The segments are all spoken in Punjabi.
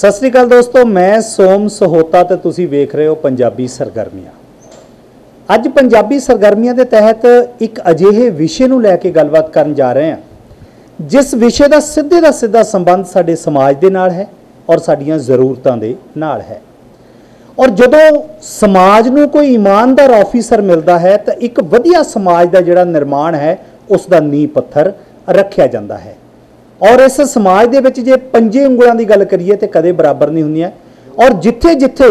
ਸਤਿ ਸ੍ਰੀ ਅਕਾਲ ਦੋਸਤੋ, ਮੈਂ ਸੋਮ ਸਹੋਤਾ ਤੇ ਤੁਸੀਂ ਵੇਖ ਰਹੇ ਹੋ ਪੰਜਾਬੀ ਸਰਗਰਮੀਆਂ। ਅੱਜ ਪੰਜਾਬੀ ਸਰਗਰਮੀਆਂ ਦੇ ਤਹਿਤ ਇੱਕ ਅਜਿਹੇ ਵਿਸ਼ੇ ਨੂੰ ਲੈ ਕੇ ਗੱਲਬਾਤ ਕਰਨ ਜਾ ਰਹੇ ਹਾਂ, ਜਿਸ ਵਿਸ਼ੇ ਦਾ ਸਿੱਧੇ ਦਾ ਸਿੱਧਾ ਸੰਬੰਧ ਸਾਡੇ ਸਮਾਜ ਦੇ ਨਾਲ ਹੈ ਔਰ ਸਾਡੀਆਂ ਜ਼ਰੂਰਤਾਂ ਦੇ ਨਾਲ ਹੈ। ਔਰ ਜਦੋਂ ਸਮਾਜ ਨੂੰ ਕੋਈ ਇਮਾਨਦਾਰ ਆਫੀਸਰ ਮਿਲਦਾ ਹੈ ਤਾਂ ਇੱਕ ਵਧੀਆ ਸਮਾਜ ਦਾ ਜਿਹੜਾ ਨਿਰਮਾਣ ਹੈ, ਉਸ ਦਾ ਨੀਂਹ ਪੱਥਰ ਰੱਖਿਆ ਜਾਂਦਾ ਹੈ। ਔਰ ਇਸ ਸਮਾਜ ਦੇ ਵਿੱਚ ਜੇ ਪੰਜੇ ਉਂਗਲਾਂ ਦੀ ਗੱਲ ਕਰੀਏ ਤੇ ਕਦੇ ਬਰਾਬਰ ਨਹੀਂ ਹੁੰਦੀਆਂ। ਔਰ ਜਿੱਥੇ ਜਿੱਥੇ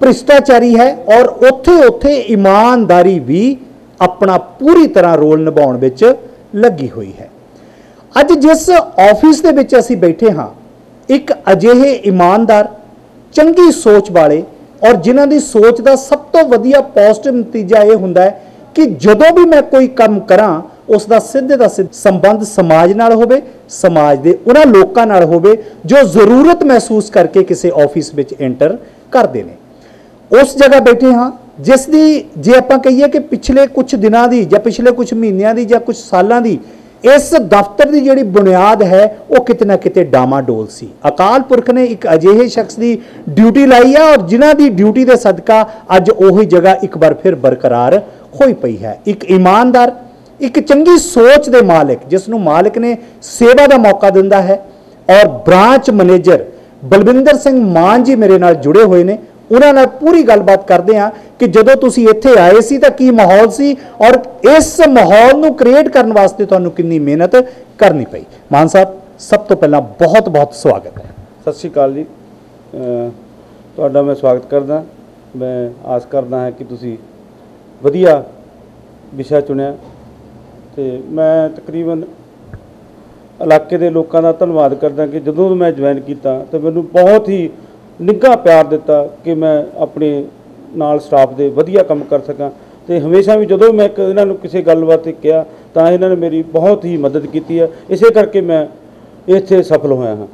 ਭ੍ਰਿਸ਼ਟਾਚਾਰੀ ਹੈ ਔਰ ਉੱਥੇ ਉੱਥੇ ਇਮਾਨਦਾਰੀ ਵੀ ਆਪਣਾ ਪੂਰੀ ਤਰ੍ਹਾਂ ਰੋਲ ਨਿਭਾਉਣ ਵਿੱਚ ਲੱਗੀ ਹੋਈ ਹੈ। ਅੱਜ ਜਿਸ ਆਫਿਸ ਦੇ ਵਿੱਚ ਅਸੀਂ ਬੈਠੇ ਹਾਂ, ਇੱਕ ਅਜਿਹੇ ਇਮਾਨਦਾਰ, ਚੰਗੀ ਸੋਚ ਵਾਲੇ ਔਰ ਜਿਨ੍ਹਾਂ ਦੀ ਸੋਚ ਦਾ ਸਭ ਤੋਂ ਵਧੀਆ ਪੋਜ਼ਿਟਿਵ ਨਤੀਜਾ ਇਹ ਹੁੰਦਾ ਹੈ ਕਿ ਜਦੋਂ ਵੀ ਮੈਂ ਕੋਈ ਕੰਮ ਕਰਾਂ ਉਸ ਦਾ ਸਿੱਧੇ ਦਾ ਸਿੱਧ ਸੰਬੰਧ ਸਮਾਜ ਨਾਲ ਹੋਵੇ, ਸਮਾਜ ਦੇ ਉਹਨਾਂ ਲੋਕਾਂ ਨਾਲ ਹੋਵੇ, ਜੋ ਜ਼ਰੂਰਤ ਮਹਿਸੂਸ ਕਰਕੇ ਕਿਸੇ ਆਫਿਸ ਵਿੱਚ ਐਂਟਰ ਕਰਦੇ ਨੇ। ਉਸ ਜਗ੍ਹਾ ਬੈਠੇ ਹਾਂ, ਜਿਸ ਦੀ ਜੇ ਆਪਾਂ ਕਹੀਏ ਕਿ ਪਿਛਲੇ ਕੁਝ ਦਿਨਾਂ ਦੀ ਜਾਂ ਪਿਛਲੇ ਕੁਝ ਮਹੀਨਿਆਂ ਦੀ ਜਾਂ ਕੁਝ ਸਾਲਾਂ ਦੀ ਇਸ ਦਫ਼ਤਰ ਦੀ ਜਿਹੜੀ ਬੁਨਿਆਦ ਹੈ, ਉਹ ਕਿਤੇ ਨਾ ਕਿਤੇ ਡਾਮਾਡੋਲ ਸੀ। ਅਕਾਲ ਪੁਰਖ ਨੇ ਇੱਕ ਅਜਿਹੇ ਸ਼ਖਸ ਦੀ ਡਿਊਟੀ ਲਾਈ ਹੈ ਔਰ ਜਿਨ੍ਹਾਂ ਦੀ ਡਿਊਟੀ ਦੇ ਸਦਕਾ ਅੱਜ ਉਹੀ ਜਗ੍ਹਾ ਇੱਕ ਵਾਰ ਫਿਰ ਬਰਕਰਾਰ ਹੋਈ ਪਈ ਹੈ। ਇੱਕ ਇਮਾਨਦਾਰ ਇੱਕ ਚੰਗੀ ਸੋਚ ਦੇ ਮਾਲਕ ਜਿਸ ਨੂੰ ਮਾਲਕ ਨੇ ਸੇਵਾ ਦਾ ਮੌਕਾ ਦਿੰਦਾ ਹੈ ਔਰ ਬ੍ਰਾਂਚ ਮੈਨੇਜਰ ਬਲਵਿੰਦਰ ਸਿੰਘ ਮਾਨ ਜੀ ਮੇਰੇ ਨਾਲ ਜੁੜੇ ਹੋਏ ਨੇ। ਉਹਨਾਂ ਨਾਲ ਪੂਰੀ ਗੱਲਬਾਤ ਕਰਦੇ ਹਾਂ ਕਿ ਜਦੋਂ ਤੁਸੀਂ ਇੱਥੇ ਆਏ ਸੀ ਤਾਂ ਕੀ ਮਾਹੌਲ ਸੀ ਔਰ ਇਸ ਮਾਹੌਲ ਨੂੰ ਕ੍ਰੀਏਟ ਕਰਨ ਵਾਸਤੇ ਤੁਹਾਨੂੰ ਕਿੰਨੀ ਮਿਹਨਤ ਕਰਨੀ ਪਈ। ਮਾਨ ਸਾਹਿਬ, ਸਭ ਤੋਂ ਪਹਿਲਾਂ ਬਹੁਤ ਬਹੁਤ ਸਵਾਗਤ ਹੈ। ਸਤਿ ਸ਼੍ਰੀ ਅਕਾਲ ਜੀ। ਤੁਹਾਡਾ ਮੈਂ ਸਵਾਗਤ ਕਰਦਾ। ਮੈਂ ਆਸ ਕਰਦਾ ਹਾਂ ਕਿ ਤੁਸੀਂ ਵਧੀਆ ਵਿਸ਼ਾ ਚੁਣਿਆ। ਤੇ ਮੈਂ ਤਕਰੀਬਨ ਇਲਾਕੇ ਦੇ ਲੋਕਾਂ ਦਾ ਧੰਨਵਾਦ ਕਰਦਾ ਕਿ ਜਦੋਂ ਮੈਂ ਜੁਆਇਨ ਕੀਤਾ ਤੇ ਮੈਨੂੰ ਬਹੁਤ ਹੀ ਨਿੱਘਾ ਪਿਆਰ ਦਿੱਤਾ ਕਿ ਮੈਂ ਆਪਣੇ ਨਾਲ ਸਟਾਫ ਦੇ ਵਧੀਆ ਕੰਮ ਕਰ ਸਕਾਂ ਤੇ ਹਮੇਸ਼ਾ ਵੀ ਜਦੋਂ ਮੈਂ ਇਹਨਾਂ ਨੂੰ ਕਿਸੇ ਗੱਲਬਾਤ ਤੇ ਕਿਹਾ ਤਾਂ ਇਹਨਾਂ ਨੇ ਮੇਰੀ ਬਹੁਤ ਹੀ ਮਦਦ ਕੀਤੀ ਹੈ। ਇਸੇ ਕਰਕੇ ਮੈਂ ਇੱਥੇ ਸਫਲ ਹੋਇਆ ਹਾਂ।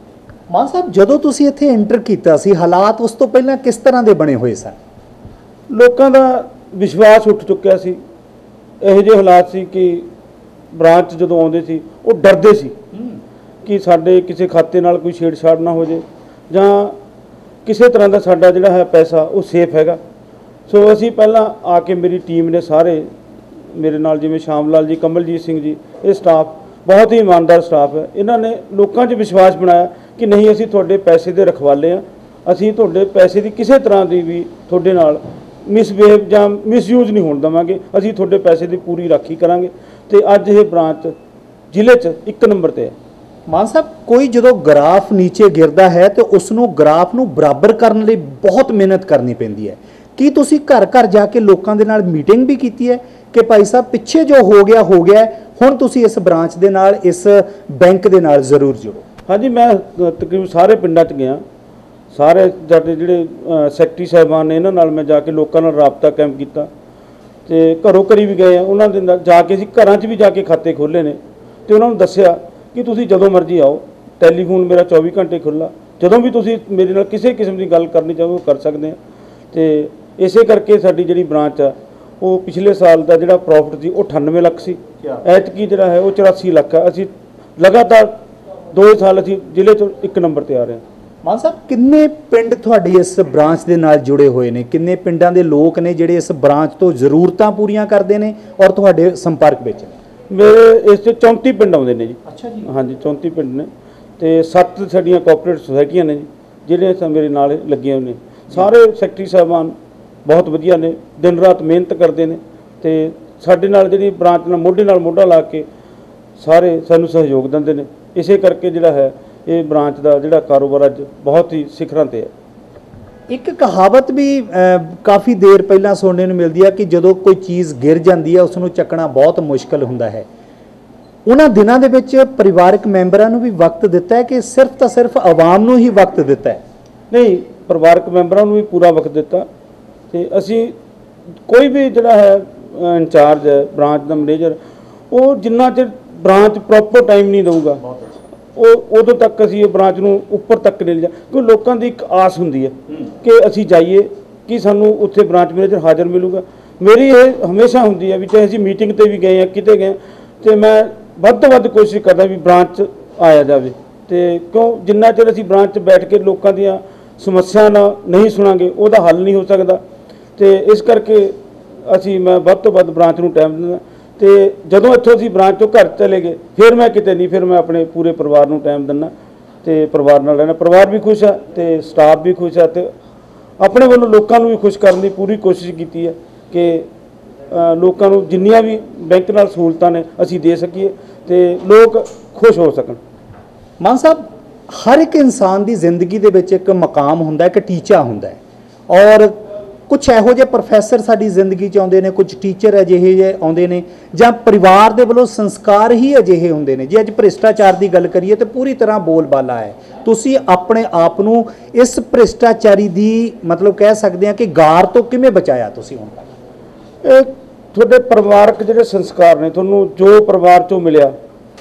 ਮਾਨ ਸਾਹਿਬ ਜਦੋਂ ਤੁਸੀਂ ਇੱਥੇ ਐਂਟਰ ਕੀਤਾ ਸੀ ਹਾਲਾਤ ਉਸ ਤੋਂ ਪਹਿਲਾਂ ਕਿਸ ਤਰ੍ਹਾਂ ਦੇ ਬਣੇ ਹੋਏ ਸਨ? ਲੋਕਾਂ ਦਾ ਵਿਸ਼ਵਾਸ ਉੱਠ ਚੁੱਕਿਆ ਸੀ। ਇਹੋ ਜਿਹੇ ਹਾਲਾਤ ਸੀ ਕਿ ਬ੍ਰਾਂਚ ਜਦੋਂ ਆਉਂਦੇ ਸੀ ਉਹ ਡਰਦੇ ਸੀ ਕਿ ਸਾਡੇ ਕਿਸੇ ਖਾਤੇ ਨਾਲ ਕੋਈ ਛੇੜਛਾੜ ਨਾ ਹੋ ਜੇ ਜਾਂ ਕਿਸੇ ਤਰ੍ਹਾਂ ਦਾ ਸਾਡਾ ਜਿਹੜਾ ਹੈ ਪੈਸਾ ਉਹ ਸੇਫ ਹੈਗਾ। ਸੋ ਅਸੀਂ ਪਹਿਲਾਂ ਆ ਕੇ ਮੇਰੀ ਟੀਮ ਨੇ ਸਾਰੇ ਮੇਰੇ ਨਾਲ ਜਿਵੇਂ ਸ਼ਾਮ ਲਾਲ ਜੀ ਕਮਲਜੀਤ ਸਿੰਘ ਜੀ ਇਹ ਸਟਾਫ ਬਹੁਤ ਹੀ ਇਮਾਨਦਾਰ ਸਟਾਫ ਹੈ। ਇਹਨਾਂ ਨੇ ਲੋਕਾਂ 'ਚ ਵਿਸ਼ਵਾਸ ਬਣਾਇਆ ਕਿ ਨਹੀਂ ਅਸੀਂ ਤੁਹਾਡੇ ਪੈਸੇ ਦੇ ਰਖਵਾਲੇ ਆ ਅਸੀਂ ਤੁਹਾਡੇ ਪੈਸੇ ਦੀ ਕਿਸੇ ਤਰ੍ਹਾਂ ਦੀ ਵੀ ਤੁਹਾਡੇ ਨਾਲ ਮਿਸਬਿਹੇਵ ਜਾਂ ਮਿਸਯੂਜ਼ ਨਹੀਂ ਹੋਣ ਦੇਵਾਂਗੇ। ਅਸੀਂ ਤੁਹਾਡੇ ਪੈਸੇ ਦੀ ਪੂਰੀ ਰਾਖੀ ਕਰਾਂਗੇ। ਤੇ ਅੱਜ ਇਹ ਬ੍ਰਾਂਚ ਜ਼ਿਲ੍ਹੇ 'ਚ ਇੱਕ ਨੰਬਰ ਤੇ ਹੈ। ਮਾਨ ਸਾਹਿਬ ਕੋਈ ਜਦੋਂ ਗ੍ਰਾਫ ਨੀਚੇ ਗਿਰਦਾ ਹੈ ਤੇ ਉਸ ਨੂੰ ਗ੍ਰਾਫ ਨੂੰ ਬਰਾਬਰ ਕਰਨ ਲਈ ਬਹੁਤ ਮਿਹਨਤ ਕਰਨੀ ਪੈਂਦੀ ਹੈ। ਕੀ ਤੁਸੀਂ ਘਰ ਘਰ ਜਾ ਕੇ ਲੋਕਾਂ ਦੇ ਨਾਲ ਮੀਟਿੰਗ ਵੀ ਕੀਤੀ ਹੈ ਕਿ ਭਾਈ ਸਾਹਿਬ ਪਿੱਛੇ ਜੋ ਹੋ ਗਿਆ ਹੋ ਗਿਆ ਹੁਣ ਤੁਸੀਂ ਇਸ ਬ੍ਰਾਂਚ ਦੇ ਨਾਲ ਇਸ ਬੈਂਕ ਦੇ ਨਾਲ ਜ਼ਰੂਰ ਜੁੜੋ? ਹਾਂਜੀ ਮੈਂ ਅ, ਤਕਰੀਬਨ ਸਾਰੇ ਪਿੰਡਾਂ 'ਚ ਗਿਆ। ਸਾਰੇ ਸਾਡੇ ਜਿਹੜੇ ਸੈਕਟਰੀ ਸਾਹਿਬਾਨ ਨੇ ਇਹਨਾਂ ਨਾਲ ਮੈਂ ਜਾ ਕੇ ਲੋਕਾਂ ਨਾਲ ਰਾਬਤਾ ਕਾਇਮ ਕੀਤਾ ਤੇ ਘਰੋਂ ਘਰੀ ਵੀ ਗਏ ਆ। ਉਹਨਾਂ ਦੇ ਨਾਲ ਜਾ ਕੇ ਅਸੀਂ ਘਰਾਂ 'ਚ ਵੀ ਜਾ ਕੇ ਖਾਤੇ ਖੋਲ੍ਹੇ ਨੇ ਤੇ ਉਹਨਾਂ ਨੂੰ ਦੱਸਿਆ ਕਿ ਤੁਸੀਂ ਜਦੋਂ ਮਰਜ਼ੀ ਆਓ ਟੈਲੀਫੋਨ ਮੇਰਾ 24 ਘੰਟੇ ਖੁੱਲਾ ਜਦੋਂ ਵੀ ਤੁਸੀਂ ਮੇਰੇ ਨਾਲ ਕਿਸੇ ਕਿਸਮ ਦੀ ਗੱਲ ਕਰਨੀ ਚਾਹੋ ਕਰ ਸਕਦੇ ਆ। ਤੇ ਇਸੇ ਕਰਕੇ ਸਾਡੀ ਜਿਹੜੀ ਬ੍ਰਾਂਚ ਆ ਉਹ ਪਿਛਲੇ ਸਾਲ ਦਾ ਜਿਹੜਾ ਪ੍ਰੋਫਿਟ ਸੀ ਉਹ 98 ਲੱਖ ਸੀ? ਐਤਕੀ ਜਿਹੜਾ ਹੈ ਉਹ 84 ਲੱਖ ਆ। ਅਸੀਂ ਲਗਾਤਾਰ ਦੋ ਸਾਲ ਅਸੀਂ ਜ਼ਿਲ੍ਹੇ 'ਚ ਇੱਕ ਨੰਬਰ ਤੇ ਆ ਰਹੇ ਹਾਂ। ਮਾਨ ਸਾਹਿਬ ਕਿੰਨੇ ਪਿੰਡ ਤੁਹਾਡੀ ਇਸ ਬ੍ਰਾਂਚ ਦੇ ਨਾਲ ਜੁੜੇ ਹੋਏ ਨੇ? ਕਿੰਨੇ ਪਿੰਡਾਂ ਦੇ ਲੋਕ ਨੇ ਜਿਹੜੇ ਇਸ ਬ੍ਰਾਂਚ ਤੋਂ ਜ਼ਰੂਰਤਾਂ ਪੂਰੀਆਂ ਕਰਦੇ ਨੇ ਔਰ ਤੁਹਾਡੇ ਸੰਪਰਕ ਵਿੱਚ ਮੇਰੇ ਇਸ 'ਚ 34 ਪਿੰਡ ਆਉਂਦੇ ਨੇ ਜੀ। ਅੱਛਾ ਜੀ। ਹਾਂਜੀ 34 ਪਿੰਡ ਨੇ। ਤੇ ਸੱਤ ਸਾਡੀਆਂ ਕੋਆਪਰੇਟ ਸੁਸਾਇਟੀਆਂ ਨੇ ਜੀ ਜਿਹੜੇ ਤਾਂ ਮੇਰੇ ਨਾਲ ਲੱਗੇ ਹੋਏ ਨੇ। ਸਾਰੇ ਸੈਕਟਰੀ ਸਾਹਿਬਾਨ ਬਹੁਤ ਵਧੀਆ ਨੇ ਦਿਨ ਰਾਤ ਮਿਹਨਤ ਕਰਦੇ ਨੇ ਤੇ ਸਾਡੇ ਨਾਲ ਜਿਹੜੀ ਬ੍ਰਾਂਚ ਨਾਲ ਮੋਢੇ ਨਾਲ ਮੋਢਾ ਲਾ ਕੇ ਸਾਰੇ ਸਾਨੂੰ ਸਹਿਯੋਗ ਦਿੰਦੇ ਨੇ। ਇਸੇ ਕਰਕੇ ਜਿਹੜਾ ਹੈ ਇਹ ਬ੍ਰਾਂਚ ਦਾ ਜਿਹੜਾ ਕਾਰੋਬਾਰ ਅੱਜ ਬਹੁਤ ਹੀ ਸਿਖਰਾਂ ਤੇ ਹੈ। ਇੱਕ ਕਹਾਵਤ ਵੀ ਕਾਫੀ ਦੇਰ ਪਹਿਲਾਂ ਸੁਣਨੇ ਨੂੰ ਮਿਲਦੀ ਹੈ ਕਿ ਜਦੋਂ ਕੋਈ ਚੀਜ਼ ਗਿਰ ਜਾਂਦੀ ਹੈ ਉਸ ਨੂੰ ਚੱਕਣਾ ਬਹੁਤ ਮੁਸ਼ਕਲ ਹੁੰਦਾ ਹੈ। ਉਹਨਾਂ ਦਿਨਾਂ ਦੇ ਵਿੱਚ ਪਰਿਵਾਰਕ ਮੈਂਬਰਾਂ ਨੂੰ ਵੀ ਵਕਤ ਦਿੱਤਾ ਹੈ ਕਿ ਸਿਰਫ ਤਾਂ ਸਿਰਫ ਆਵਾਮ ਨੂੰ ਹੀ ਵਕਤ ਦਿੱਤਾ ਹੈ? ਨਹੀਂ ਪਰਿਵਾਰਕ ਮੈਂਬਰਾਂ ਨੂੰ ਵੀ ਪੂਰਾ ਵਕਤ ਦਿੱਤਾ। ਤੇ ਅਸੀਂ ਕੋਈ ਵੀ ਜਿਹੜਾ ਹੈ ਇੰਚਾਰਜ ਬ੍ਰਾਂਚ ਦਾ ਮੈਨੇਜਰ ਉਹ ਜਿੰਨਾ ਚਿਰ ਬ੍ਰਾਂਚ ਪ੍ਰੋਪਰ ਟਾਈਮ ਨਹੀਂ ਦਊਗਾ ਉਹ ਉਦੋਂ ਤੱਕ ਅਸੀਂ ਇਹ ਬ੍ਰਾਂਚ ਨੂੰ ਉੱਪਰ ਤੱਕ ਨਹੀਂ ਲਿਜਾ ਕਿਉਂਕਿ ਲੋਕਾਂ ਦੀ ਇੱਕ ਆਸ ਹੁੰਦੀ ਹੈ ਕਿ ਅਸੀਂ ਜਾਈਏ ਕਿ ਸਾਨੂੰ ਉੱਥੇ ਬ੍ਰਾਂਚ ਮੈਨੇਜਰ ਹਾਜ਼ਰ ਮਿਲੂਗਾ। ਮੇਰੀ ਇਹ ਹਮੇਸ਼ਾ ਹੁੰਦੀ ਹੈ ਵੀ ਚਾਹੇ ਅਸੀਂ ਮੀਟਿੰਗ ਤੇ ਵੀ ਗਏ ਆ ਕਿਤੇ ਗਏ ਤੇ ਮੈਂ ਵੱਧ ਤੋਂ ਵੱਧ ਕੋਸ਼ਿਸ਼ ਕਰਦਾ ਵੀ ਬ੍ਰਾਂਚ ਆਇਆ ਜਾਵੇ। ਤੇ ਕਿਉਂ? ਜਿੰਨਾ ਚਿਰ ਅਸੀਂ ਬ੍ਰਾਂਚ 'ਚ ਬੈਠ ਕੇ ਲੋਕਾਂ ਦੀਆਂ ਸਮੱਸਿਆ ਨਾ ਨਹੀਂ ਸੁਣਾਂਗੇ ਉਹਦਾ ਹੱਲ ਨਹੀਂ ਹੋ ਸਕਦਾ। ਤੇ ਇਸ ਕਰਕੇ ਅਸੀਂ ਮੈਂ ਵੱਧ ਤੋਂ ਵੱਧ ਬ੍ਰਾਂਚ ਨੂੰ ਟਾਈਮ ਦਿੰਦਾ। ਤੇ ਜਦੋਂ ਇੱਥੋਂ ਅਸੀਂ ਬ੍ਰਾਂਚ ਤੋਂ ਘਰ ਚਲੇ ਗਏ, ਫਿਰ ਮੈਂ ਕਿਤੇ ਨਹੀਂ, ਫਿਰ ਮੈਂ ਆਪਣੇ ਪੂਰੇ ਪਰਿਵਾਰ ਨੂੰ ਟਾਈਮ ਦਿੰਦਾ। ਤੇ ਪਰਿਵਾਰ ਨਾਲ ਰਹਿਣਾ, ਪਰਿਵਾਰ ਵੀ ਖੁਸ਼ ਹੈ ਤੇ ਸਟਾਫ ਵੀ ਖੁਸ਼ ਹੈ ਤੇ ਆਪਣੇ ਵੱਲੋਂ ਲੋਕਾਂ ਨੂੰ ਵੀ ਖੁਸ਼ ਕਰਨ ਦੀ ਪੂਰੀ ਕੋਸ਼ਿਸ਼ ਕੀਤੀ ਹੈ ਕਿ ਲੋਕਾਂ ਨੂੰ ਜਿੰਨੀਆਂ ਵੀ ਬੈਂਕ ਨਾਲ ਸਹੂਲਤਾਂ ਨੇ ਅਸੀਂ ਦੇ ਸਕੀਏ ਤੇ ਲੋਕ ਖੁਸ਼ ਹੋ ਸਕਣ। ਮਾਨ ਸਾਹਿਬ, ਹਰ ਇੱਕ ਇਨਸਾਨ ਦੀ ਜ਼ਿੰਦਗੀ ਦੇ ਵਿੱਚ ਇੱਕ ਮਕਾਮ ਹੁੰਦਾ, ਇੱਕ ਟੀਚਾ ਹੁੰਦਾ ਔਰ ਕੁਝ ਇਹੋ ਜਿਹੇ ਪ੍ਰੋਫੈਸਰ ਸਾਡੀ ਜ਼ਿੰਦਗੀ 'ਚ ਆਉਂਦੇ ਨੇ ਕੁਝ ਟੀਚਰ ਅਜਿਹੇ ਜਿਹੇ ਆਉਂਦੇ ਨੇ ਜਾਂ ਪਰਿਵਾਰ ਦੇ ਵੱਲੋਂ ਸੰਸਕਾਰ ਹੀ ਅਜਿਹੇ ਹੁੰਦੇ ਨੇ। ਜੇ ਅੱਜ ਭ੍ਰਿਸ਼ਟਾਚਾਰ ਦੀ ਗੱਲ ਕਰੀਏ ਤੇ ਪੂਰੀ ਤਰ੍ਹਾਂ ਬੋਲਬਾਲਾ ਹੈ। ਤੁਸੀਂ ਆਪਣੇ ਆਪ ਨੂੰ ਇਸ ਭ੍ਰਿਸ਼ਟਾਚਾਰੀ ਦੀ ਮਤਲਬ ਕਹਿ ਸਕਦੇ ਹਾਂ ਕਿ ਗਾਰ ਤੋਂ ਕਿਵੇਂ ਬਚਾਇਆ ਤੁਸੀਂ ਹੁਣ? ਇਹ ਤੁਹਾਡੇ ਪਰਿਵਾਰਕ ਜਿਹੜੇ ਸੰਸਕਾਰ ਨੇ ਤੁਹਾਨੂੰ ਜੋ ਪਰਿਵਾਰ ਚੋਂ ਮਿਲਿਆ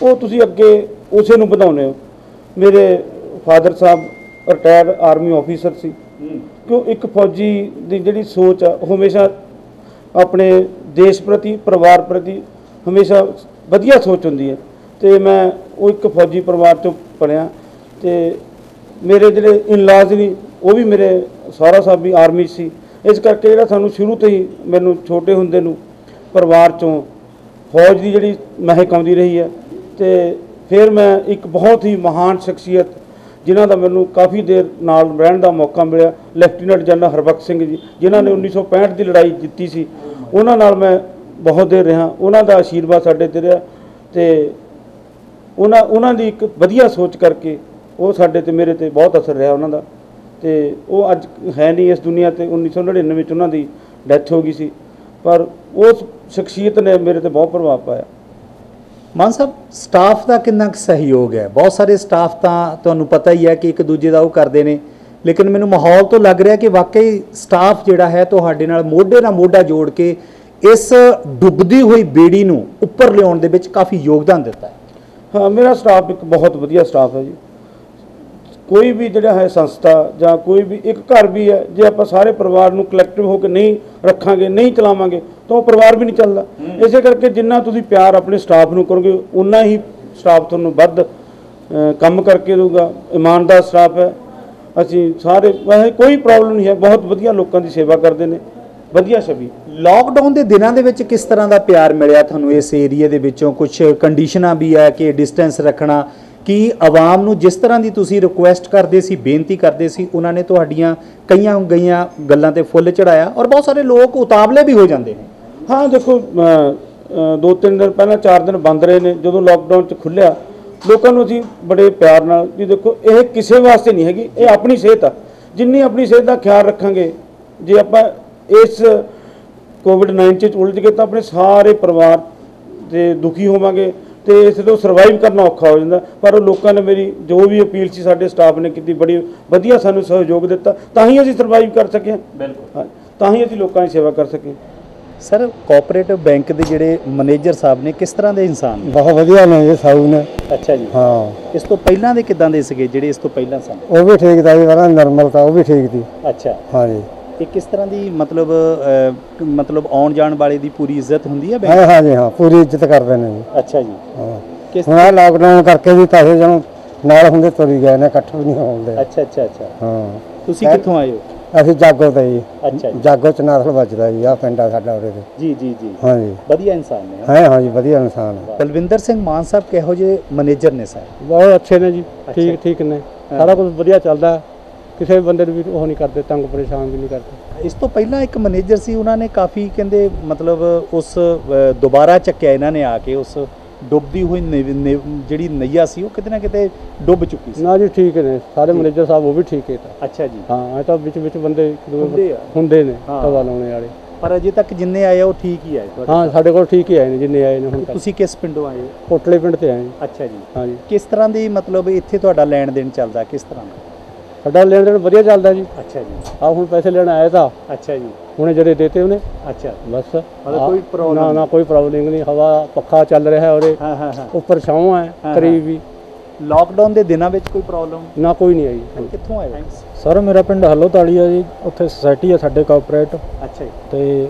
ਉਹ ਤੁਸੀਂ ਅੱਗੇ ਉਸੇ ਨੂੰ ਵਧਾਉਂਦੇ ਹੋ। ਮੇਰੇ ਫਾਦਰ ਸਾਹਿਬ ਰਿਟਾਇਰਡ ਆਰਮੀ ਆਫੀਸਰ ਸੀ। ਕਿਉਂ ਇੱਕ ਫੌਜੀ ਦੀ ਜਿਹੜੀ ਸੋਚ ਆ, ਉਹ ਹਮੇਸ਼ਾ ਆਪਣੇ ਦੇਸ਼ ਪ੍ਰਤੀ, ਪਰਿਵਾਰ ਪ੍ਰਤੀ ਹਮੇਸ਼ਾ ਵਧੀਆ ਸੋਚ ਹੁੰਦੀ ਹੈ। ਤੇ ਮੈਂ ਉਹ ਇੱਕ ਫੌਜੀ ਪਰਿਵਾਰ ਚੋਂ ਪੜਿਆ ਤੇ ਮੇਰੇ ਜਿਹੜੇ ਇਨਲਾਜ਼ ਨੇ ਉਹ ਵੀ ਮੇਰੇ ਸਹੁਰਾ ਸਾਹਿਬ ਵੀ ਆਰਮੀ 'ਚ ਸੀ। ਇਸ ਕਰਕੇ ਜਿਹੜਾ ਸਾਨੂੰ ਸ਼ੁਰੂ ਤੋਂ ਹੀ ਮੈਨੂੰ ਛੋਟੇ ਹੁੰਦੇ ਨੂੰ ਪਰਿਵਾਰ ਚੋਂ ਫੌਜ ਦੀ ਜਿਹੜੀ ਮਹਿਕ ਆਉਂਦੀ ਰਹੀ ਹੈ ਤੇ ਫਿਰ ਮੈਂ ਇੱਕ ਬਹੁਤ ਹੀ ਮਹਾਨ ਸ਼ਖਸੀਅਤ ਜਿਨ੍ਹਾਂ ਦਾ ਮੈਨੂੰ ਕਾਫੀ ਦੇਰ ਨਾਲ ਰਹਿਣ ਦਾ ਮੌਕਾ ਮਿਲਿਆ, ਲੈਫਟੀਨੈਂਟ ਜਨਰਲ ਹਰਬਖਸ਼ ਸਿੰਘ ਜੀ, ਜਿਨ੍ਹਾਂ ਨੇ 1965 ਦੀ ਲੜਾਈ ਜਿੱਤੀ ਸੀ। ਉਹਨਾਂ ਨਾਲ ਮੈਂ ਬਹੁਤ ਦੇਰ ਰਿਹਾ, ਉਹਨਾਂ ਦਾ ਆਸ਼ੀਰਵਾਦ ਸਾਡੇ ਤੇ ਰਿਹਾ ਤੇ ਉਹਨਾਂ ਉਹਨਾਂ ਦੀ ਇੱਕ ਵਧੀਆ ਸੋਚ ਕਰਕੇ ਉਹ ਸਾਡੇ ਤੇ, ਮੇਰੇ ਤੇ ਬਹੁਤ ਅਸਰ ਰਿਹਾ ਉਹਨਾਂ ਦਾ ਤੇ ਉਹ ਅੱਜ ਹੈ ਨਹੀਂ ਇਸ ਦੁਨੀਆ ਤੇ। 1999 ਵਿੱਚ ਉਹਨਾਂ ਦੀ ਡੈਥ ਹੋ ਗਈ ਸੀ। ਪਰ ਉਸ ਸ਼ਖਸੀਅਤ ਨੇ ਮੇਰੇ ਤੇ ਬਹੁਤ ਪ੍ਰਭਾਵ ਪਾਇਆ। ਮਾਨ ਸਾਹਿਬ ਸਟਾਫ ਦਾ ਕਿੰਨਾ ਕੁ ਸਹਿਯੋਗ ਹੈ? ਬਹੁਤ ਸਾਰੇ ਸਟਾਫ ਤਾਂ ਤੁਹਾਨੂੰ ਪਤਾ ਹੀ ਹੈ ਕਿ ਇੱਕ ਦੂਜੇ ਦਾ ਉਹ ਕਰਦੇ ਨੇ। ਲੇਕਿਨ ਮੈਨੂੰ ਮਾਹੌਲ ਤੋਂ ਲੱਗ ਰਿਹਾ ਕਿ ਵਾਕਈ ਸਟਾਫ ਜਿਹੜਾ ਹੈ ਤੁਹਾਡੇ ਨਾਲ ਮੋਢੇ ਨਾਲ ਮੋਢਾ ਜੋੜ ਕੇ ਇਸ ਡੁੱਬਦੀ ਹੋਈ ਬੇੜੀ ਨੂੰ ਉੱਪਰ ਲਿਆਉਣ ਦੇ ਵਿੱਚ ਕਾਫੀ ਯੋਗਦਾਨ ਦਿੱਤਾ ਹੈ। ਹਾਂ, ਮੇਰਾ ਸਟਾਫ ਇੱਕ ਬਹੁਤ ਵਧੀਆ ਸਟਾਫ ਹੈ ਜੀ। ਕੋਈ ਵੀ ਜਿਹੜਾ ਹੈ ਸੰਸਥਾ ਜਾਂ ਕੋਈ ਵੀ ਇੱਕ ਘਰ ਵੀ ਹੈ ਜੇ ਆਪਾਂ ਸਾਰੇ ਪਰਿਵਾਰ ਨੂੰ ਕਲੈਕਟਿਵ ਹੋ ਕੇ ਨਹੀਂ ਰੱਖਾਂਗੇ ਨਹੀਂ ਚਲਾਵਾਂਗੇ ਤਾਂ ਉਹ ਪਰਿਵਾਰ ਵੀ ਨਹੀਂ ਚੱਲਦਾ। ਇਸੇ ਕਰਕੇ ਜਿੰਨਾ ਤੁਸੀਂ ਪਿਆਰ ਆਪਣੇ ਸਟਾਫ ਨੂੰ ਕਰੋਗੇ ਉਨਾ ਹੀ ਸਟਾਫ ਤੁਹਾਨੂੰ ਵੱਧ ਕੰਮ ਕਰਕੇ ਦੇਊਗਾ। ਇਮਾਨਦਾਰ ਸਟਾਫ ਹੈ। ਅਸੀਂ ਸਾਰੇ ਵੈਸੇ ਕੋਈ ਪ੍ਰੋਬਲਮ ਨਹੀਂ ਹੈ। ਬਹੁਤ ਵਧੀਆ ਲੋਕਾਂ ਦੀ ਸੇਵਾ ਕਰਦੇ ਨੇ। ਵਧੀਆ ਛਵੀ ਲਾਕਡਾਊਨ ਦੇ ਦਿਨਾਂ ਦੇ ਵਿੱਚ ਕਿਸ ਤਰ੍ਹਾਂ ਦਾ ਪਿਆਰ ਮਿਲਿਆ ਤੁਹਾਨੂੰ ਇਸ ਏਰੀਆ ਦੇ ਵਿੱਚੋਂ? ਕੁਝ ਕੰਡੀਸ਼ਨਾਂ ਵੀ ਹੈ ਕਿ ਡਿਸਟੈਂਸ ਰੱਖਣਾ ਕਿ ਆਵਾਮ ਨੂੰ ਜਿਸ ਤਰ੍ਹਾਂ ਦੀ ਤੁਸੀਂ ਰਿਕੁਐਸਟ ਕਰਦੇ ਸੀ, ਬੇਨਤੀ ਕਰਦੇ ਸੀ, ਉਹਨਾਂ ਨੇ ਤੁਹਾਡੀਆਂ ਕਈਆਂ ਗਈਆਂ ਗੱਲਾਂ ਤੇ ਫੁੱਲ ਚੜਾਇਆ ਔਰ ਬਹੁਤ ਸਾਰੇ ਲੋਕ ਉਤਾਵਲੇ ਵੀ ਹੋ ਜਾਂਦੇ ਨੇ? ਹਾਂ, ਦੇਖੋ ਦੋ ਤਿੰਨ ਦਿਨ ਪਹਿਲਾਂ ਚਾਰ ਦਿਨ ਬੰਦ ਰਹੇ ਨੇ, ਜਦੋਂ ਲਾਕਡਾਊਨ ਚ ਖੁੱਲਿਆ, ਲੋਕਾਂ ਨੂੰ ਅਸੀਂ ਬੜੇ ਪਿਆਰ ਨਾਲ, ਵੀ ਦੇਖੋ, ਇਹ ਕਿਸੇ ਵਾਸਤੇ ਨਹੀਂ ਹੈਗੀ, ਇਹ ਆਪਣੀ ਸਿਹਤ ਆ। ਜਿੰਨੀ ਆਪਣੀ ਸਿਹਤ ਦਾ ਖਿਆਲ ਰੱਖਾਂਗੇ, ਜੇ ਆਪਾਂ ਇਸ ਕੋਵਿਡ 19 ਚ ਉਲਝ ਗਏ ਤਾਂ ਆਪਣੇ ਸਾਰੇ ਪਰਿਵਾਰ ਤੇ ਦੁਖੀ ਹੋਵਾਂਗੇ ਤੇ ਇਸ ਤੋਂ ਸਰਵਾਈਵ ਕਰਨਾ ਔਖਾ ਹੋ ਜਾਂਦਾ। ਪਰ ਉਹ ਲੋਕਾਂ ਨੇ ਮੇਰੀ ਜੋ ਵੀ ਅਪੀਲ ਸੀ ਸਾਡੇ ਸਟਾਫ ਨੇ ਕੀਤੀ ਬੜੀ ਵਧੀਆ ਸਾਨੂੰ ਸਹਿਯੋਗ ਦਿੱਤਾ ਤਾਂ ਹੀ ਅਸੀਂ ਸਰਵਾਈਵ ਕਰ ਸਕੇ। ਬਿਲਕੁਲ। ਤਾਂ ਹੀ ਅਸੀਂ ਲੋਕਾਂ ਦੀ ਸੇਵਾ ਕਰ ਸਕੇ। ਸਰ ਕੋਆਪਰੇਟਿਵ ਬੈਂਕ ਦੇ ਜਿਹੜੇ ਮੈਨੇਜਰ ਸਾਹਿਬ ਨੇ ਕਿਸ ਤਰ੍ਹਾਂ ਦੇ ਇਨਸਾਨ ਨੇ? ਬਹੁਤ ਵਧੀਆ ਨੇ ਇਹ ਸਾਊ ਨੇ। ਅੱਛਾ ਜੀ। ਹਾਂ। ਇਸ ਤੋਂ ਪਹਿਲਾਂ ਦੇ ਕਿਦਾਂ ਦੇ ਸੀਗੇ ਜਿਹੜੇ ਇਸ ਤੋਂ ਪਹਿਲਾਂ ਸਨ? ਉਹ ਵੀ ਠੀਕ ਦਾ ਜੀ ਵਾਲਾ ਨਰਮਲ ਤਾਂ ਉਹ ਵੀ ਠੀਕ ਦੀ ਅੱਛਾ। ਹਾਂ ਜੀ ਇਹ ਕਿਸ ਤਰ੍ਹਾਂ ਦੀ ਮਤਲਬ ਅਹ, ਮਤਲਬ ਆਉਣ ਜਾਣ ਵਾਲੇ ਦੀ ਪੂਰੀ ਇੱਜ਼ਤ ਹੁੰਦੀ ਹੈ ਬੈਂਕ ਹਾਂ ਹਾਂ ਜੀ ਹਾਂ ਪੂਰੀ ਇੱਜ਼ਤ ਕਰਦੇ ਨੇ ਜੀ। ਅੱਛਾ ਜੀ। ਹਾਂ। ਕਿਸ ਹੁਣ ਆਹ ਲਾਕਡਾਊਨ ਕਰਕੇ ਵੀ ਪੈਸੇ ਜਦੋਂ ਨਾਲ ਹੁੰਦੇ ਤੁਰੀ ਗਏ ਨੇ ਇਕੱਠ ਵੀ ਨਹੀਂ ਹੁੰਦੇ ਅੱਛਾ ਅੱਛਾ ਅੱਛਾ। ਹਾਂ। ਤੁਸੀਂ ਕਿੱਥੋਂ ਆਏ ਹੋ? ਅਸੀਂ ਜਾਗੋ ਤੇ ਜੀ। ਅੱਛਾ ਜੀ। ਜਾਗੋ ਚ ਨਾਸਲ ਵੱਜਦਾ ਜੀ ਆ ਪਿੰਡ ਸਾਡਾ ਉਰੇ ਤੇ। ਜੀ ਜੀ ਜੀ। ਹਾਂ ਜੀ। ਵਧੀਆ ਇਨਸਾਨ ਨੇ। ਹੈ ਹਾਂ ਜੀ ਵਧੀਆ ਇਨਸਾਨ ਹੈ। ਬਲਵਿੰਦਰ ਸਿੰਘ ਮਾਨ ਸਾਹਿਬ ਕਿਹੋ ਜਿਹੇ ਮੈਨੇਜਰ ਨੇ ਸਰ? ਬਹੁਤ ਅੱਛੇ ਨੇ ਜੀ। ਠੀਕ ਠੀਕ ਨੇ। ਸਾਰਾ ਕੁਝ ਵਧੀਆ ਚੱਲਦਾ। ਹੈ। ਕਿਸੇ ਵੀ ਬੰਦੇ ਨੂੰ ਵੀ ਉਹ ਨਹੀਂ ਕਰਦੇ ਤੰਗ ਪਰੇਸ਼ਾਨ ਵੀ ਨਹੀਂ ਕਰਦੇ। ਇਸ ਤੋਂ ਪਹਿਲਾਂ ਇੱਕ ਮੈਨੇਜਰ ਸੀ ਉਹਨਾਂ ਨੇ ਕਾਫੀ ਕਹਿੰਦੇ ਮਤਲਬ ਉਸ ਦੁਬਾਰਾ ਚੱਕਿਆ ਇਹਨਾਂ ਨੇ ਆ ਕੇ ਉਸ ਡੁੱਬਦੀ ਹੋਈ ਨਿਵ- ਨਿਵ- ਜਿਹੜੀ ਨਈਆ ਸੀ ਉਹ ਕਿਤੇ ਨਾ ਕਿਤੇ ਡੁੱਬ ਚੁੱਕੀ ਸੀ। ਨਾ ਜੀ ਠੀਕ ਨੇ। ਸਾਰੇ ਮੈਨੇਜਰ ਸਾਹਿਬ ਉਹ ਵੀ ਠੀਕ ਹੈ ਤਾਂ। ਅੱਛਾ ਜੀ। ਹਾਂ ਇਹ ਤਾਂ ਵਿੱਚ ਵਿੱਚ ਬੰਦੇ ਇੱਕ ਹੁੰਦੇ ਆ। ਹੁੰਦੇ ਨੇ ਹਾਂ। ਹਵਾ ਲਾਉਣੇ ਵਾਲੇ। ਪਰ ਅਜੇ ਤੱਕ ਜਿੰਨੇ ਆਏ ਆ ਉਹ ਠੀਕ ਹੀ ਆਏ ਤੁਹਾਡੇ ਹਾਂ ਸਾਡੇ ਕੋਲ ਠੀਕ ਹੀ ਆਏ ਨੇ ਜਿੰਨੇ ਆਏ ਨੇ ਹੁਣ ਤੱਕ। ਤੁਸੀਂ ਕਿਸ ਪਿੰਡੋਂ ਆਏ ਹੋ? ਕੋਟਲੇ ਪਿੰਡ ਤੇ ਆਏ ਅੱਛਾ ਜੀ। ਹਾਂ ਜੀ। ਕਿਸ ਤਰ੍ਹਾਂ ਦੀ ਮਤਲਬ ਇੱਥੇ ਤੁਹਾਡਾ ਲੈਣ ਦੇਣ ਚੱਲਦਾ ਕਿਸ ਤਰ੍ਹਾਂ? ਦਾ ਸਾਡਾ ਲੈਣ ਦੇਣ ਵਧੀਆ ਚੱਲਦਾ ਜੀ। ਅੱਛਾ ਜੀ। ਆ ਹੁਣ ਪੈਸੇ ਲੈਣ ਆਇਆ ਤਾਂ। ਅੱਛਾ ਜੀ। ਹੁਣੇ ਜਿਹੜੇ ਦੇਤੇ ਉਹਨੇ। ਅੱਛਾ। ਬਸ। ਕੋਈ problem ਨਾ ਨਾ ਕੋਈ ਪ੍ਰੋਬਲਮ ਨਹੀਂ। ਹਵਾ ਪੱਖਾ ਚੱਲ ਰਿਹਾ ਹੈ ਔਰੇ ਹਾਂ ਹਾਂ ਹਾਂ। ਉੱਪਰ ਛਾਂ ਹਾਂ, ਕਰੀਬ ਵੀ। ਲਾਕਡਾਊਨ ਦੇ ਦਿਨਾਂ ਵਿੱਚ ਕੋਈ ਪ੍ਰੋਬਲਮ ਨਾ ਕੋਈ ਨਹੀਂ ਆਈ। ਕਿੱਥੋਂ ਆਏ ਸਰ ਮੇਰਾ ਪਿੰਡ ਹੱਲੋਤਾਲੀ ਆ ਜੀ। ਉੱਥੇ ਸੁਸਾਇਟੀ ਆ ਸਾਡੇ ਕਾਰਪੋਰੇਟ ਅੱਛਾ ਜੀ। ਤੇ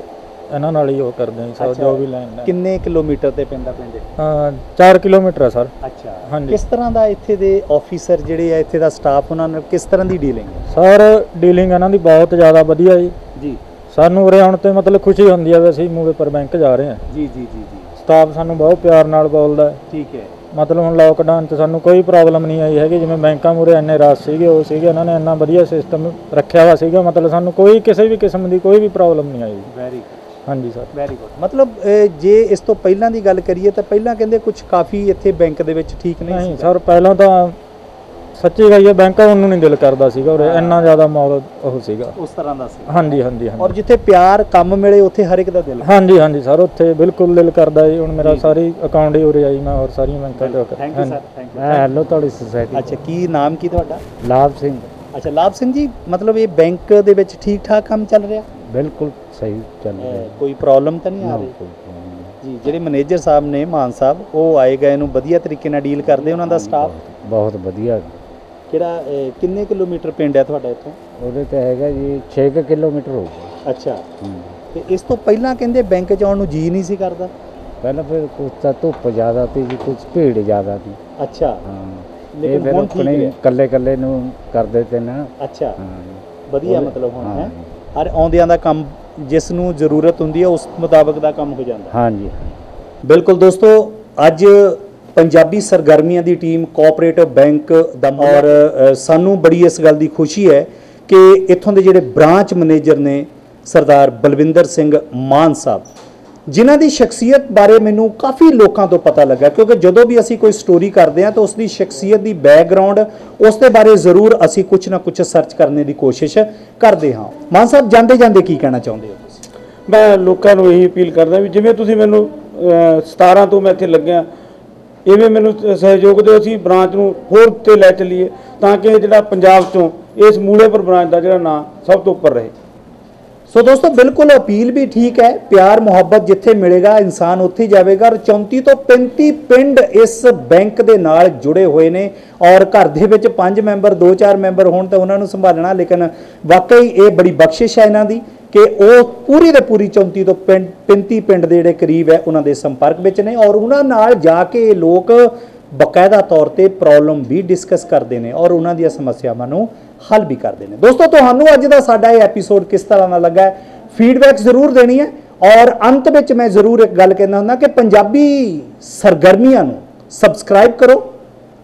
ਇਹਨਾਂ ਨਾਲ ਹੀ ਉਹ ਕਰਦੇ ਹਾਂ ਸਭ ਜੋ ਵੀ ਲੈਣ ਦੇਣ ਕਿੰਨੇ ਕਿਲੋਮੀਟਰ ਤੇ ਪੈਂਦਾ ਪਿੰਡ? ਅਹ 4 ਕਿਲੋਮੀਟਰ ਹੈ ਸਰ। ਅੱਛਾ। ਹਾਂਜੀ। ਕਿਸ ਤਰ੍ਹਾਂ ਦਾ ਇੱਥੇ ਦੇ ਆਫੀਸਰ ਜਿਹੜੇ ਆ ਇੱਥੇ ਦਾ ਸਟਾਫ ਉਹਨਾਂ ਨਾਲ ਕਿਸ ਤਰ੍ਹਾਂ ਦੀ ਡੀਲਿੰਗ ਹੈ? ਸਰ ਡੀਲਿੰਗ ਇਹਨਾਂ ਦੀ ਬਹੁਤ ਜ਼ਿਆਦਾ ਵਧੀਆ ਜੀ। ਜੀ। ਸਾਨੂੰ ਉਰੇ ਆਉਣ ਤੇ ਮਤਲਬ ਖੁਸ਼ੀ ਹੁੰਦੀ ਹੈ ਵੀ ਅਸੀਂ ਮੂਵੇ ਪਰ ਬੈਂਕ ਜਾ ਰਹੇ ਹਾਂ ਜੀ ਜੀ ਜੀ ਜੀ। ਸਟਾਫ ਸਾਨੂੰ ਬਹੁਤ ਪਿਆਰ ਨਾਲ ਬੋਲਦਾ ਹੈ। ਠੀਕ ਹੈ। ਮਤਲਬ ਹੁਣ ਲੋਕਡਾਊਨ 'ਚ ਸਾਨੂੰ ਕੋਈ ਪ੍ਰੋਬਲਮ ਨਹੀਂ ਆਈ ਹੈਗੀ ਜਿਵੇਂ ਬੈਂਕਾਂ ਮੂਰੇ ਇੰਨੇ ਰਸ਼ ਸੀਗੇ ਉਹ ਸੀਗੇ ਇਹਨਾਂ ਨੇ ਇੰਨਾ ਵਧੀਆ ਸਿਸਟਮ ਰੱਖਿਆ ਹੋਇਆ ਸੀਗਾ ਮਤਲਬ ਸਾਨੂੰ ਕੋਈ ਕਿਸੇ ਵੀ ਕਿਸਮ ਦੀ ਕੋਈ ਵੀ ਪ੍ਰੋਬਲਮ ਨਹੀਂ ਆਈ। ਵੈਰੀ ਹਾਂਜੀ ਸਰ। ਵੈਰੀ ਗੁੱਡ ਮਤਲਬ ਜੇ ਇਸ ਤੋਂ ਪਹਿਲਾਂ ਦੀ ਗੱਲ ਕਰੀਏ ਤਾਂ ਪਹਿਲਾਂ ਕਹਿੰਦੇ ਕੁਝ ਕਾਫੀ ਇੱਥੇ ਬੈਂਕ ਦੇ ਵਿੱਚ ਠੀਕ ਨਹੀਂ ਸੀ। ਸਰ ਪਹਿਲਾਂ ਤਾਂ ਸੱਚੀ ਗੱਲ ਹੈ ਬੈਂਕਾਂ ਨੂੰ ਨਹੀਂ ਦਿਲ ਕਰਦਾ ਸੀਗਾ ਉਰੇ। ਇੰਨਾ ਜ਼ਿਆਦਾ ਮਾਹੌਲ ਉਹ ਸੀਗਾ। ਉਸ ਤਰ੍ਹਾਂ ਦਾ ਸੀ। ਹਾਂਜੀ ਹਾਂਜੀ ਔਰ ਹਾਂਜੀ ਜਿੱਥੇ ਪਿਆਰ ਕੰਮ ਮਿਲੇ ਉੱਥੇ ਹਰ ਇੱਕ ਦਾ ਦਿਲ ਹਾਂਜੀ ਹਾਂਜੀ ਸਰ ਉੱਥੇ ਬਿਲਕੁਲ ਦਿਲ ਕਰਦਾ ਜੀ। ਹੁਣ ਮੇਰਾ ਸਾਰੀ ਅਕਾਊਂਟ ਹੀ ਉਰੇ ਆਈ ਮੈਂ ਹੋਰ ਸਾਰੀਆਂ ਬੈਂਕਾਂ ਤੋਂ thank you sir thank you hello ਤੁਹਾਡੀ ਸੁਸਾਇਟੀ ਅੱਛਾ ਕੀ ਨਾਮ ਕੀ ਤੁਹਾਡਾ? ਲਾਭ ਸਿੰਘ। ਅੱਛਾ ਲਾਭ ਸਿੰਘ ਜੀ ਮਤਲਬ ਇਹ ਬੈਂਕ ਦੇ ਵਿੱਚ ਠੀਕ ਠਾਕ ਕੰਮ ਚੱਲ ਰਿਹਾ? ਬਿਲਕੁਲ। ਸਹੀ ਚੱਲ ਅਹ, ਕੋਈ ਪ੍ਰੋਬਲਮ ਤਾਂ ਨਹੀਂ ਆ ਰਹੀ? ਜੀ ਜਿਹੜੇ ਮੈਨੇਜਰ ਸਾਹਿਬ ਨੇ ਮਾਨ ਸਾਹਿਬ ਉਹ ਆਏ ਗਏ ਨੂੰ ਵਧੀਆ ਤਰੀਕੇ ਨਾਲ ਡੀਲ ਕਰਦੇ ਉਹਨਾਂ ਦਾ ਸਟਾਫ ਬਹੁਤ ਵਧੀਆ। ਕਿਹੜਾ ਕਿੰਨੇ ਕਿਲੋਮੀਟਰ ਪਿੰਡ ਹੈ ਤੁਹਾਡਾ ਇੱਥੋਂ? ਉਹਦੇ ਤੇ ਹੈਗਾ ਜੀ 6 ਕਿਲੋਮੀਟਰ ਹੋਊਗਾ। ਅੱਛਾ। ਤੇ ਇਸ ਤੋਂ ਪਹਿਲਾਂ ਕਹਿੰਦੇ ਬੈਂਕ 'ਚ ਆਉਣ ਨੂੰ ਜੀ ਨਹੀਂ ਸੀ ਕਰਦਾ? ਪਹਿਲਾਂ ਫਿਰ ਕੁਛ ਤਾਂ ਧੁੱਪ ਜ਼ਿਆਦਾ ਸੀ ਜੀ ਕੁਝ ਭੀੜ ਜ਼ਿਆਦਾ ਸੀ। ਅੱਛਾ। ਹਾਂ। ਲੇਕਿਨ ਹੁਣ ਆਪਣੇ ਰਿਹਾ। ਇਕੱਲੇ ਇਕੱਲੇ ਨੂੰ ਕਰਦੇ ਤੇ ਨਾ। ਅੱਛਾ। ਵਧੀਆ ਮਤਲਬ ਹੁਣ ਹੈ? ਹਾਂ। ਹਰ ਆਉਂਦਿਆਂ ਦਾ ਕੰਮ ਜਿਸ ਨੂੰ ਜ਼ਰੂਰਤ ਹੁੰਦੀ ਹੈ ਉਸ ਮੁਤਾਬਕ ਦਾ ਕੰਮ ਹੋ ਜਾਂਦਾ ਹਾਂਜੀ। ਬਿਲਕੁਲ ਦੋਸਤੋ ਅੱਜ ਪੰਜਾਬੀ ਸਰਗਰਮੀਆਂ ਦੀ ਟੀਮ ਕੋਆਪਰੇਟਿਵ ਬੈਂਕ ਦਾ ਔਰ ਸਾਨੂੰ ਬੜੀ ਇਸ ਗੱਲ ਦੀ ਖੁਸ਼ੀ ਹੈ ਕਿ ਇੱਥੋਂ ਦੇ ਜਿਹੜੇ ਬ੍ਰਾਂਚ ਮੈਨੇਜਰ ਨੇ ਸਰਦਾਰ ਬਲਵਿੰਦਰ ਸਿੰਘ ਮਾਨ ਸਾਹਿਬ ਜਿਨ੍ਹਾਂ ਦੀ ਸ਼ਖਸੀਅਤ ਬਾਰੇ ਮੈਨੂੰ ਕਾਫੀ ਲੋਕਾਂ ਤੋਂ ਪਤਾ ਲੱਗਾ ਕਿਉਂਕਿ ਜਦੋਂ ਵੀ ਅਸੀਂ ਕੋਈ ਸਟੋਰੀ ਕਰਦੇ ਹਾਂ ਤਾਂ ਉਸ ਦੀ ਸ਼ਖਸੀਅਤ ਦੀ ਬੈਕਗ੍ਰਾਉਂਡ ਉਸ ਦੇ ਬਾਰੇ ਜ਼ਰੂਰ ਅਸੀਂ ਕੁਝ ਨਾ ਕੁਝ ਸਰਚ ਕਰਨ ਦੀ ਕੋਸ਼ਿਸ਼ ਕਰਦੇ ਹਾਂ। ਮਾਨ ਸਾਹਿਬ ਜਾਂਦੇ ਜਾਂਦੇ ਕੀ ਕਹਿਣਾ ਚਾਹੁੰਦੇ ਹੋ ਮੈਂ ਲੋਕਾਂ ਨੂੰ ਇਹੀ ਅਪੀਲ ਕਰਦਾ ਵੀ ਜਿਵੇਂ ਤੁਸੀਂ ਮੈਨੂੰ ਅਹ, 17 ਤੋਂ ਮੈਂ ਇੱਥੇ ਲੱਗਿਆ ਇਵੇਂ ਮੈਨੂੰ ਸ- ਸਹਿਯੋਗ ਦਿਓ ਅਸੀਂ ਬ੍ਰਾਂਚ ਨੂੰ ਹੋਰ ਉੱਤੇ ਲੈ ਚੱਲੀਏ ਤਾਂ ਕਿ ਜਿਹੜਾ ਪੰਜਾਬ ਚੋਂ ਇਸ ਮੂਲੇ ਪਰ ਬ੍ਰਾਂਚ ਦਾ ਜਿਹੜਾ ਨਾਂ ਸਭ ਤੋਂ ਉੱਪਰ ਰਹੇ। ਸੋ ਦੋਸਤੋ, ਬਿਲਕੁਲ ਅਪੀਲ ਵੀ ਠੀਕ ਹੈ, ਪਿਆਰ, ਮੁਹੱਬਤ ਜਿੱਥੇ ਮਿਲੇਗਾ, ਇਨਸਾਨ ਉੱਥੇ ਹੀ ਜਾਵੇਗਾ। ਔਰ 34 ਤੋਂ 35 ਪਿੰਡ ਇਸ ਬੈਂਕ ਦੇ ਨਾਲ ਜੁੜੇ ਹੋਏ ਨੇ। ਔਰ ਘਰ ਦੇ ਵਿੱਚ ਪੰਜ ਮੈਂਬਰ 2-4 ਮੈਂਬਰ ਹੋਣ ਤਾਂ ਉਹਨਾਂ ਨੂੰ ਸੰਭਾਲਣਾ, ਲੇਕਿਨ ਵਾਕਈ ਇਹ ਬੜੀ ਬਖਸ਼ਿਸ਼ ਹੈ ਇਹਨਾਂ ਦੀ ਕਿ ਉਹ ਪੂਰੀ ਦੇ ਪੂਰੀ 34 ਤੋਂ ਪਿੰਡ 35 ਪਿੰਡ ਦੇ ਜਿਹੜੇ ਕਰੀਬ ਹੈ, ਉਹਨਾਂ ਦੇ ਸੰਪਰਕ ਵਿੱਚ ਨੇ। ਔਰ ਉਹਨਾਂ ਨਾਲ ਜਾ ਕੇ ਇਹ ਲੋਕ ਬਕਾਇਦਾ ਤੌਰ ਤੇ ਪ੍ਰੋਬਲਮ ਵੀ ਡਿਸਕਸ ਕਰਦੇ ਨੇ। ਔਰ ਉਹਨਾਂ ਦੀਆਂ ਸਮੱਸਿਆਵਾਂ ਨੂੰ ਹੱਲ ਵੀ ਕਰਦੇ ਨੇ। ਦੋਸਤੋ, ਤੁਹਾਨੂੰ ਅੱਜ ਦਾ ਸਾਡਾ ਇਹ ਐਪੀਸੋਡ ਕਿਸ ਤਰ੍ਹਾਂ ਦਾ ਲੱਗਾ ਹੈ? ਫੀਡਬੈਕ ਜ਼ਰੂਰ ਦੇਣੀ ਹੈ ਔਰ ਅੰਤ ਵਿੱਚ ਮੈਂ ਜ਼ਰੂਰ ਇੱਕ ਗੱਲ ਕਹਿੰਦਾ ਹੁੰਦਾ ਕਿ ਪੰਜਾਬੀ ਸਰਗਰਮੀਆਂ ਨੂੰ ਸਬਸਕ੍ਰਾਈਬ ਕਰੋ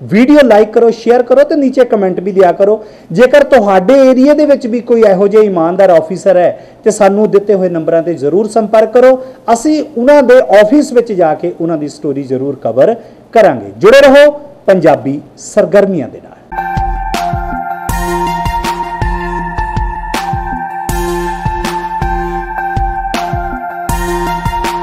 ਵੀਡੀਓ ਲਾਈਕ ਕਰੋ ਸ਼ੇਅਰ ਕਰੋ ਤੇ ਨੀਚੇ ਕਮੈਂਟ ਵੀ ਦਿਆ ਕਰੋ। ਜੇਕਰ ਤੁਹਾਡੇ ਏਰੀਆ ਦੇ ਵਿੱਚ ਵੀ ਕੋਈ ਇਹੋ ਜਿਹਾ ਇਮਾਨਦਾਰ ਆਫੀਸਰ ਹੈ ਤੇ ਸਾਨੂੰ ਦਿੱਤੇ ਹੋਏ ਨੰਬਰਾਂ ਤੇ ਜ਼ਰੂਰ ਸੰਪਰਕ ਕਰੋ। ਅਸੀਂ ਉਹਨਾਂ ਦੇ ਆਫਿਸ ਵਿੱਚ ਜਾ ਕੇ ਉਹਨਾਂ ਦੀ ਸਟੋਰੀ ਜ਼ਰੂਰ ਕਵਰ ਕਰਾਂਗੇ। ਜੁੜੇ ਰਹੋ ਪੰਜਾਬੀ ਸਰਗਰਮੀਆਂ ਦੇ ਨਾਲ।